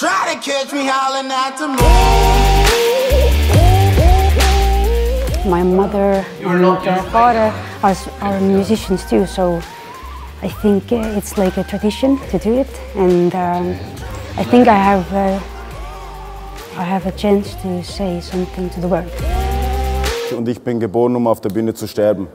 Try to catch me howling at the moon. My mother and my father are, are musicians too, so I think uh, it's like a tradition to do it, and um, I think I have uh, I have a chance to say something to the world. Und ich bin geboren, um auf der Bühne zu sterben.